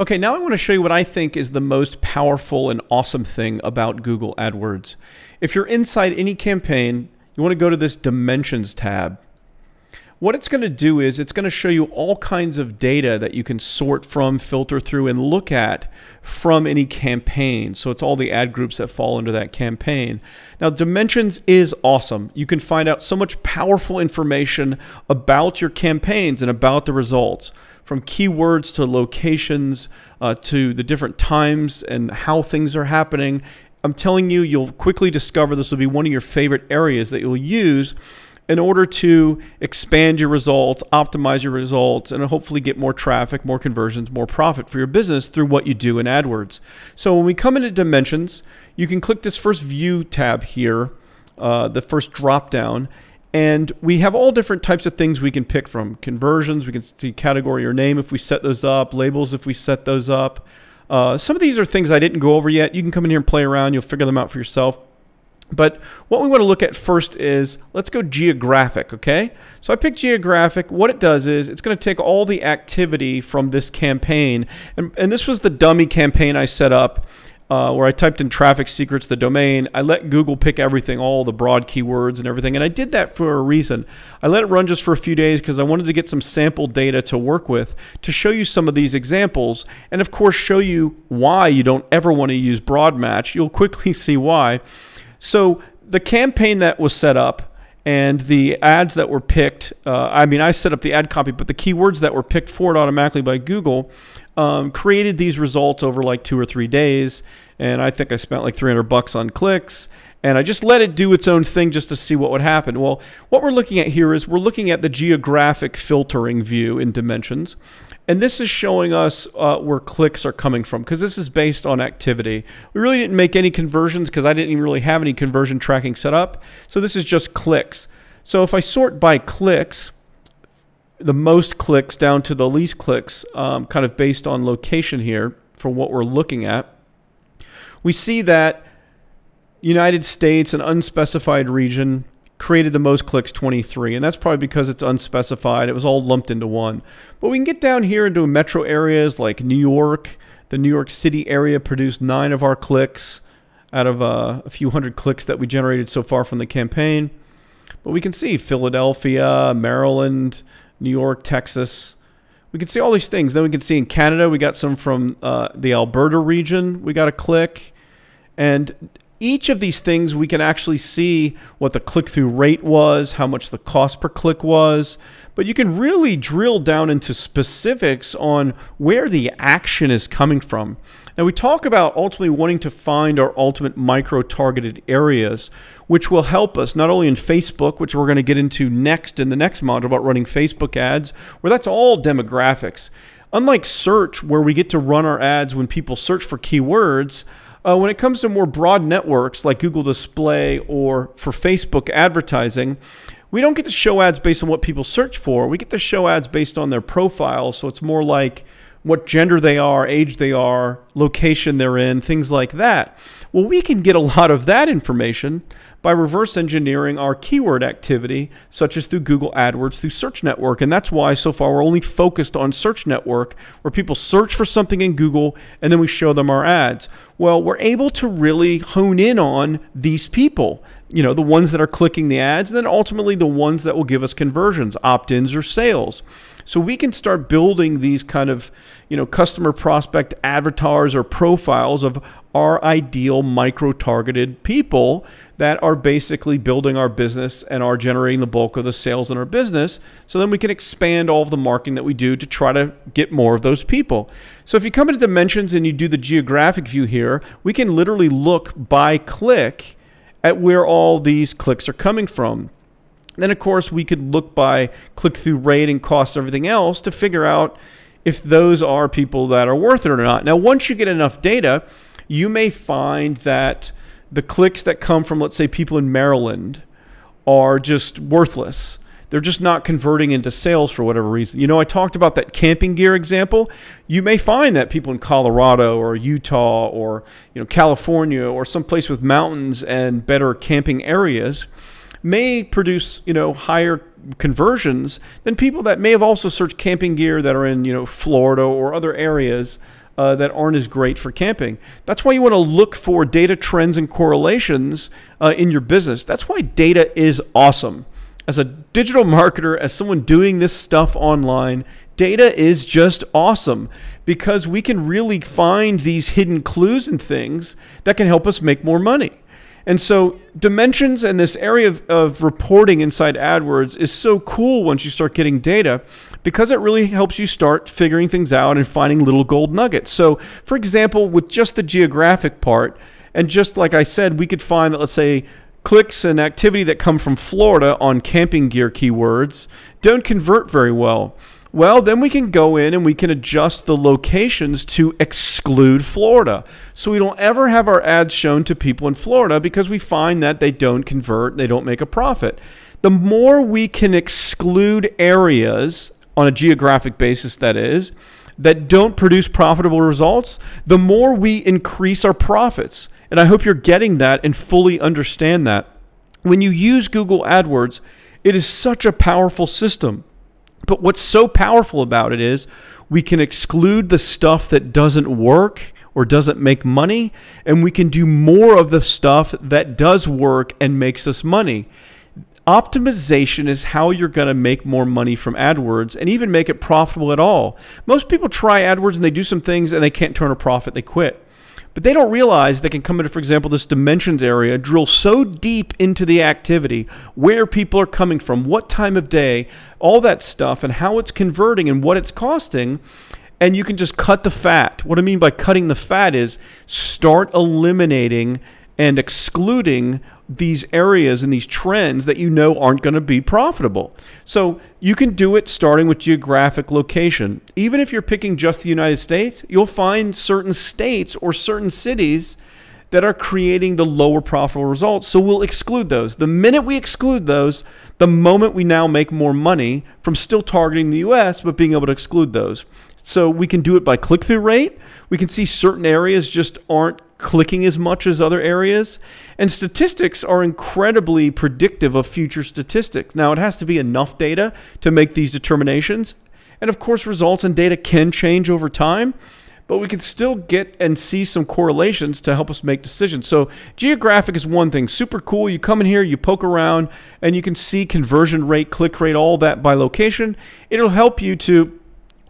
Okay, now I want to show you what I think is the most powerful and awesome thing about Google AdWords. If you're inside any campaign, you want to go to this Dimensions tab. What it's going to do is it's going to show you all kinds of data that you can sort from, filter through, and look at from any campaign. So it's all the ad groups that fall under that campaign. Now, Dimensions is awesome. You can find out so much powerful information about your campaigns and about the results from keywords to locations uh, to the different times and how things are happening. I'm telling you, you'll quickly discover this will be one of your favorite areas that you'll use in order to expand your results, optimize your results, and hopefully get more traffic, more conversions, more profit for your business through what you do in AdWords. So when we come into dimensions, you can click this first view tab here, uh, the first drop down, and we have all different types of things we can pick from. Conversions, we can see category or name if we set those up, labels if we set those up. Uh, some of these are things I didn't go over yet. You can come in here and play around. You'll figure them out for yourself. But what we want to look at first is, let's go geographic, okay? So I picked geographic. What it does is it's going to take all the activity from this campaign. And, and this was the dummy campaign I set up uh, where I typed in traffic secrets, the domain. I let Google pick everything, all the broad keywords and everything. And I did that for a reason. I let it run just for a few days because I wanted to get some sample data to work with to show you some of these examples. And of course, show you why you don't ever want to use broad match. You'll quickly see why. So the campaign that was set up and the ads that were picked, uh, I mean, I set up the ad copy, but the keywords that were picked for it automatically by Google um, created these results over like two or three days, and I think I spent like 300 bucks on clicks. And I just let it do its own thing just to see what would happen. Well, what we're looking at here is we're looking at the geographic filtering view in dimensions. And this is showing us uh, where clicks are coming from because this is based on activity. We really didn't make any conversions because I didn't even really have any conversion tracking set up. So this is just clicks. So if I sort by clicks, the most clicks down to the least clicks, um, kind of based on location here for what we're looking at, we see that United States, an unspecified region, created the most clicks 23 and that's probably because it's unspecified it was all lumped into one but we can get down here into metro areas like new york the new york city area produced nine of our clicks out of uh, a few hundred clicks that we generated so far from the campaign but we can see philadelphia maryland New York, Texas. We can see all these things. Then we can see in Canada, we got some from uh, the Alberta region. We got a click. And each of these things, we can actually see what the click through rate was, how much the cost per click was. But you can really drill down into specifics on where the action is coming from. Now, we talk about ultimately wanting to find our ultimate micro targeted areas, which will help us not only in Facebook, which we're going to get into next in the next module about running Facebook ads, where that's all demographics. Unlike search, where we get to run our ads when people search for keywords, uh, when it comes to more broad networks like Google Display or for Facebook advertising, we don't get to show ads based on what people search for. We get to show ads based on their profiles. So it's more like what gender they are, age they are, location they're in, things like that. Well, we can get a lot of that information by reverse engineering our keyword activity, such as through Google AdWords, through Search Network. And that's why so far we're only focused on Search Network, where people search for something in Google and then we show them our ads. Well, we're able to really hone in on these people, you know, the ones that are clicking the ads, and then ultimately the ones that will give us conversions, opt ins, or sales. So we can start building these kind of, you know, customer prospect avatars or profiles of our ideal micro targeted people that are basically building our business and are generating the bulk of the sales in our business. So then we can expand all of the marketing that we do to try to get more of those people. So if you come into dimensions and you do the geographic view here, we can literally look by click at where all these clicks are coming from. Then, of course, we could look by click through rate and cost, everything else to figure out if those are people that are worth it or not. Now, once you get enough data, you may find that the clicks that come from, let's say, people in Maryland are just worthless. They're just not converting into sales for whatever reason. You know, I talked about that camping gear example. You may find that people in Colorado or Utah or, you know, California or someplace with mountains and better camping areas may produce you know higher conversions than people that may have also searched camping gear that are in you know Florida or other areas uh, that aren't as great for camping. That's why you want to look for data trends and correlations uh, in your business. That's why data is awesome. As a digital marketer, as someone doing this stuff online, data is just awesome because we can really find these hidden clues and things that can help us make more money. And so dimensions and this area of, of reporting inside AdWords is so cool once you start getting data because it really helps you start figuring things out and finding little gold nuggets. So, for example, with just the geographic part, and just like I said, we could find that, let's say, clicks and activity that come from Florida on camping gear keywords don't convert very well. Well, then we can go in and we can adjust the locations to exclude Florida. So we don't ever have our ads shown to people in Florida because we find that they don't convert, they don't make a profit. The more we can exclude areas on a geographic basis, that is, that don't produce profitable results, the more we increase our profits. And I hope you're getting that and fully understand that. When you use Google AdWords, it is such a powerful system. But what's so powerful about it is we can exclude the stuff that doesn't work or doesn't make money, and we can do more of the stuff that does work and makes us money. Optimization is how you're going to make more money from AdWords and even make it profitable at all. Most people try AdWords and they do some things and they can't turn a profit, they quit. But they don't realize they can come into, for example, this dimensions area, drill so deep into the activity, where people are coming from, what time of day, all that stuff, and how it's converting and what it's costing. And you can just cut the fat. What I mean by cutting the fat is start eliminating and excluding these areas and these trends that you know aren't going to be profitable. So you can do it starting with geographic location. Even if you're picking just the United States, you'll find certain states or certain cities that are creating the lower profitable results. So we'll exclude those. The minute we exclude those, the moment we now make more money from still targeting the US, but being able to exclude those. So we can do it by click through rate. We can see certain areas just aren't clicking as much as other areas. And statistics are incredibly predictive of future statistics. Now, it has to be enough data to make these determinations. And of course, results and data can change over time, but we can still get and see some correlations to help us make decisions. So, geographic is one thing, super cool. You come in here, you poke around, and you can see conversion rate, click rate, all that by location. It'll help you to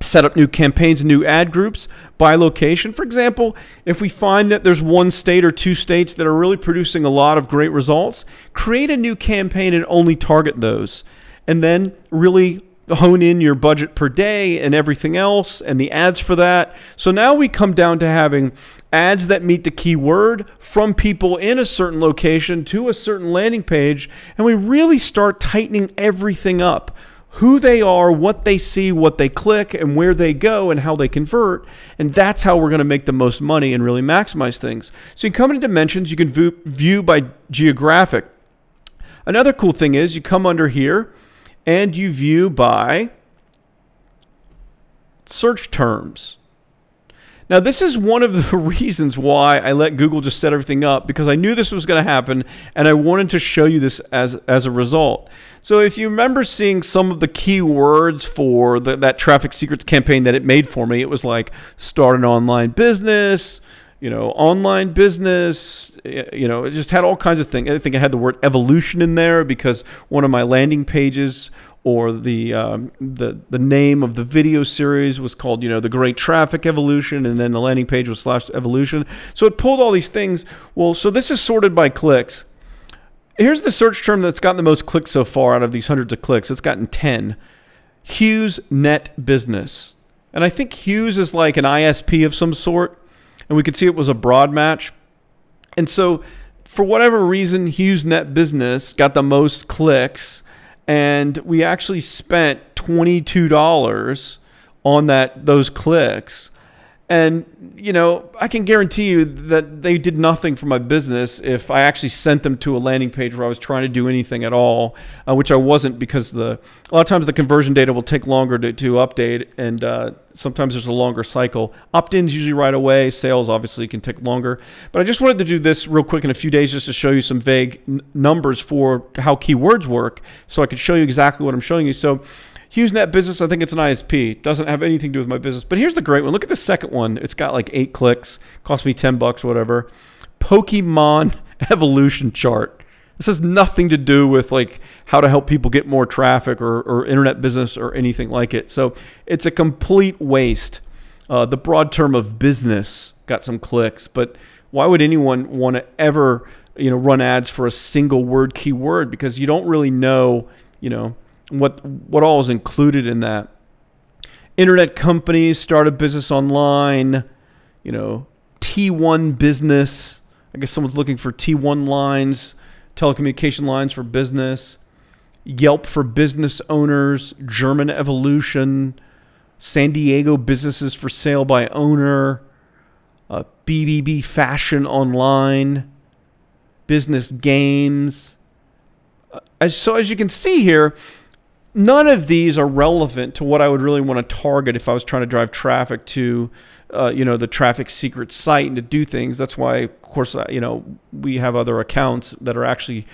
set up new campaigns and new ad groups by location. For example, if we find that there's one state or two states that are really producing a lot of great results, create a new campaign and only target those. And then really hone in your budget per day and everything else and the ads for that. So now we come down to having ads that meet the keyword from people in a certain location to a certain landing page and we really start tightening everything up who they are, what they see, what they click, and where they go, and how they convert. And that's how we're going to make the most money and really maximize things. So you come into dimensions, you can view, view by geographic. Another cool thing is you come under here and you view by search terms. Now, this is one of the reasons why I let Google just set everything up because I knew this was going to happen and I wanted to show you this as, as a result. So, if you remember seeing some of the keywords for the, that traffic secrets campaign that it made for me, it was like start an online business, you know, online business, you know, it just had all kinds of things. I think it had the word evolution in there because one of my landing pages or the um, the the name of the video series was called you know the Great Traffic Evolution, and then the landing page was slash evolution. So it pulled all these things. Well, so this is sorted by clicks. Here's the search term that's gotten the most clicks so far out of these hundreds of clicks. It's gotten ten. Hughes Net Business, and I think Hughes is like an ISP of some sort, and we could see it was a broad match, and so. For whatever reason, HughesNet Business got the most clicks, and we actually spent $22 on that those clicks and you know i can guarantee you that they did nothing for my business if i actually sent them to a landing page where i was trying to do anything at all uh, which i wasn't because the a lot of times the conversion data will take longer to, to update and uh, sometimes there's a longer cycle. Opt-ins usually right away. Sales obviously can take longer. But i just wanted to do this real quick in a few days just to show you some vague numbers for how keywords work so i could show you exactly what i'm showing you. So HughesNet Business, I think it's an ISP. Doesn't have anything to do with my business. But here's the great one. Look at the second one. It's got like eight clicks. Cost me 10 bucks, whatever. Pokemon evolution chart. This has nothing to do with like how to help people get more traffic or, or internet business or anything like it. So it's a complete waste. Uh, the broad term of business got some clicks, but why would anyone want to ever you know run ads for a single word keyword because you don't really know you know what what all is included in that. Internet companies start a business online, you know, T1 business. I guess someone's looking for T1 lines, telecommunication lines for business. Yelp for business owners, German Evolution, San Diego businesses for sale by owner, uh, BBB Fashion Online, Business Games. Uh, as, so as you can see here, none of these are relevant to what I would really want to target if I was trying to drive traffic to, uh, you know, the traffic secret site and to do things. That's why, of course, you know, we have other accounts that are actually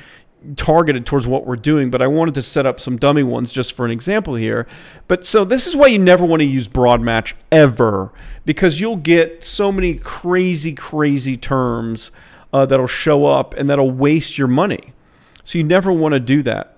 targeted towards what we're doing, but I wanted to set up some dummy ones just for an example here. But so this is why you never want to use broad match ever because you'll get so many crazy, crazy terms uh, that'll show up and that'll waste your money. So you never want to do that.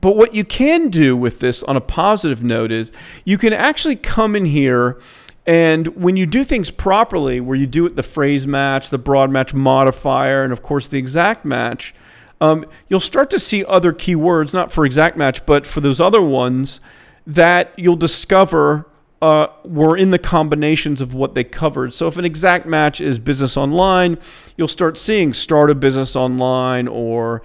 But what you can do with this on a positive note is you can actually come in here and when you do things properly, where you do it the phrase match, the broad match modifier, and of course the exact match, um, you'll start to see other keywords, not for exact match, but for those other ones that you'll discover uh, were in the combinations of what they covered. So if an exact match is business online, you'll start seeing start a business online or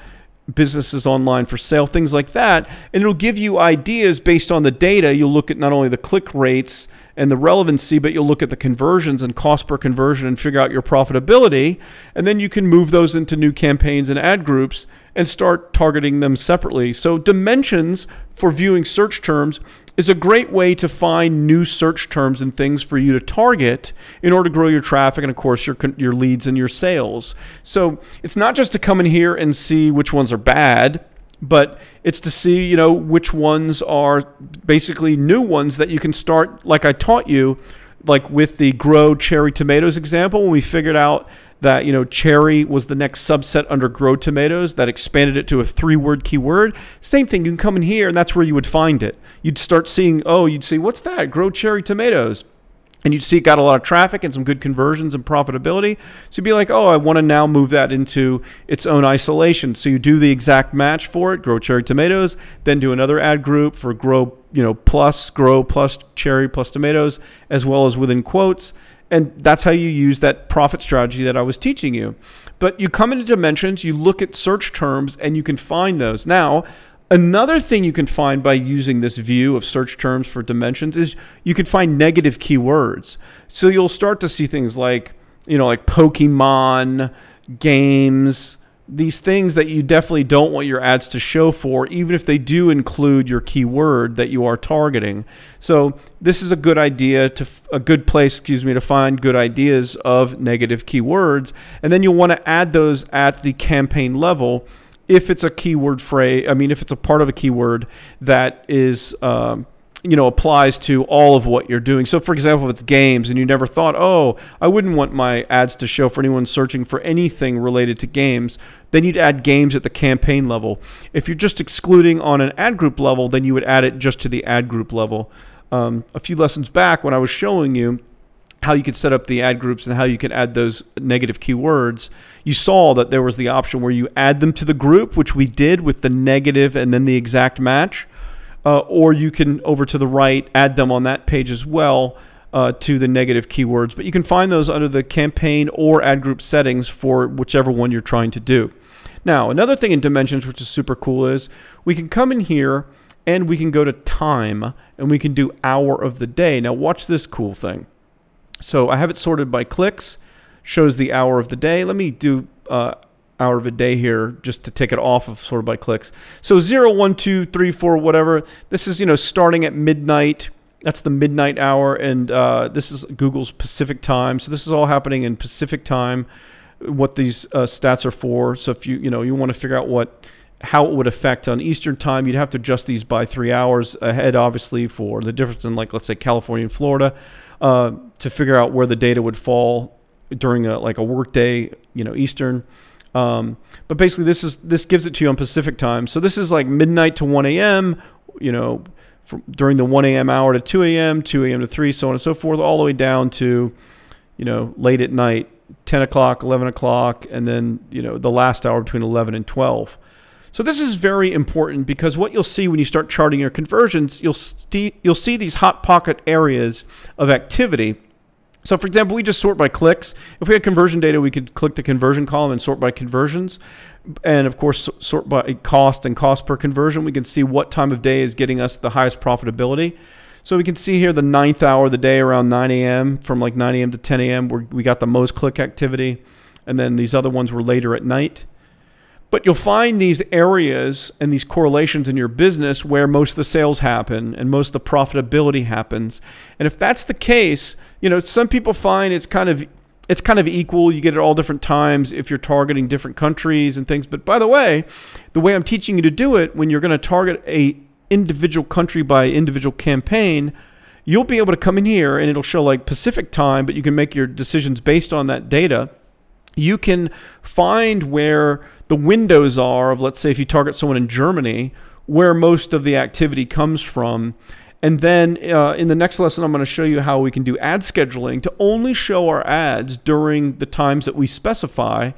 businesses online for sale, things like that. And it'll give you ideas based on the data. You'll look at not only the click rates and the relevancy, but you'll look at the conversions and cost per conversion and figure out your profitability. And then you can move those into new campaigns and ad groups and start targeting them separately. So, dimensions for viewing search terms is a great way to find new search terms and things for you to target in order to grow your traffic and of course your your leads and your sales. So, it's not just to come in here and see which ones are bad, but it's to see, you know, which ones are basically new ones that you can start like I taught you like with the grow cherry tomatoes example when we figured out that you know cherry was the next subset under grow tomatoes that expanded it to a three word keyword same thing you can come in here and that's where you would find it you'd start seeing oh you'd see what's that grow cherry tomatoes and you'd see it got a lot of traffic and some good conversions and profitability. So you'd be like, oh, I want to now move that into its own isolation. So you do the exact match for it, grow cherry tomatoes, then do another ad group for grow, you know, plus grow plus cherry plus tomatoes, as well as within quotes. And that's how you use that profit strategy that I was teaching you. But you come into dimensions, you look at search terms, and you can find those. Now, another thing you can find by using this view of search terms for dimensions is you can find negative keywords. So you'll start to see things like, you know, like Pokemon, games, these things that you definitely don't want your ads to show for, even if they do include your keyword that you are targeting. So this is a good idea to a good place, excuse me, to find good ideas of negative keywords, and then you'll want to add those at the campaign level if it's a keyword phrase. I mean, if it's a part of a keyword that is. Um, you know applies to all of what you're doing. So for example, if it's games and you never thought, "Oh, I wouldn't want my ads to show for anyone searching for anything related to games," then you'd add games at the campaign level. If you're just excluding on an ad group level, then you would add it just to the ad group level. Um, a few lessons back when I was showing you how you could set up the ad groups and how you can add those negative keywords, you saw that there was the option where you add them to the group, which we did with the negative and then the exact match uh, or you can over to the right add them on that page as well uh, to the negative keywords. But you can find those under the campaign or ad group settings for whichever one you're trying to do. Now, another thing in Dimensions which is super cool is we can come in here and we can go to time and we can do hour of the day. Now, watch this cool thing. So I have it sorted by clicks, shows the hour of the day. Let me do uh, hour of a day here just to take it off of sort of by clicks. So 0, 1, 2, 3, 4, whatever. This is, you know, starting at midnight. That's the midnight hour. And uh, this is Google's Pacific time. So this is all happening in Pacific time, what these uh, stats are for. So if you, you know, you want to figure out what how it would affect on Eastern time. You'd have to adjust these by three hours ahead, obviously, for the difference in, like, let's say California and Florida, uh, to figure out where the data would fall during a like a workday, you know, Eastern. Um, but basically, this is this gives it to you on Pacific time. So this is like midnight to 1 a.m. You know, during the 1 a.m. hour to 2 a.m., 2 a.m. to 3, so on and so forth, all the way down to, you know, late at night, 10 o'clock, 11 o'clock, and then you know the last hour between 11 and 12. So this is very important because what you'll see when you start charting your conversions, you'll st- you'll see these hot pocket areas of activity. So for example, we just sort by clicks. If we had conversion data, we could click the conversion column and sort by conversions. And of course, sort by cost and cost per conversion. We can see what time of day is getting us the highest profitability. So we can see here the ninth hour of the day around 9 a.m. from like 9 a.m. to 10 a.m. where we got the most click activity. And then these other ones were later at night. But you'll find these areas and these correlations in your business where most of the sales happen and most of the profitability happens. And if that's the case, you know, some people find it's kind of it's kind of equal. You get it all different times if you're targeting different countries and things. But by the way, the way I'm teaching you to do it when you're going to target a individual country by individual campaign, you'll be able to come in here and it'll show like Pacific time, but you can make your decisions based on that data. You can find where the windows are of, let's say, if you target someone in Germany, where most of the activity comes from. And then uh, in the next lesson, I'm going to show you how we can do ad scheduling to only show our ads during the times that we specify.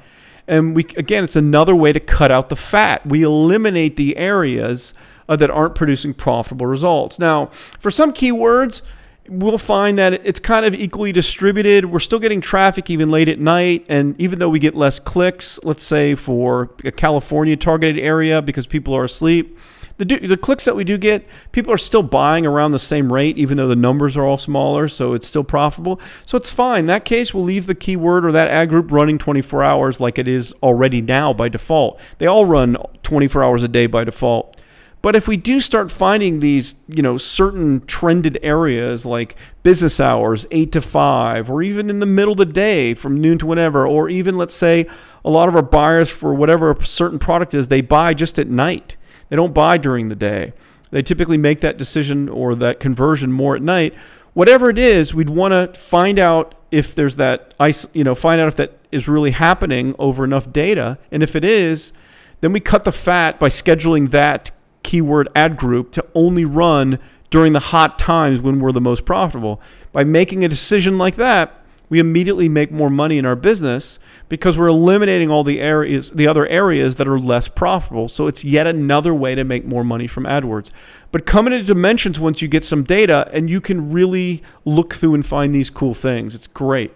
And we again, it's another way to cut out the fat. We eliminate the areas uh, that aren't producing profitable results. Now, for some keywords, we'll find that it's kind of equally distributed. We're still getting traffic even late at night. And even though we get less clicks, let's say for a California targeted area because people are asleep, the, the clicks that we do get, people are still buying around the same rate, even though the numbers are all smaller. So it's still profitable. So it's fine. In that case, we'll leave the keyword or that ad group running 24 hours like it is already now by default. They all run 24 hours a day by default. But if we do start finding these, you know, certain trended areas like business hours, 8 to 5, or even in the middle of the day from noon to whenever, or even let's say a lot of our buyers for whatever a certain product is, they buy just at night. They don't buy during the day. They typically make that decision or that conversion more at night. Whatever it is, we'd want to find out if there's that ice, you know, find out if that is really happening over enough data. And if it is, then we cut the fat by scheduling that keyword ad group to only run during the hot times when we're the most profitable. By making a decision like that, we immediately make more money in our business because we're eliminating all the areas the other areas that are less profitable. So it's yet another way to make more money from AdWords. But come into dimensions once you get some data and you can really look through and find these cool things. It's great.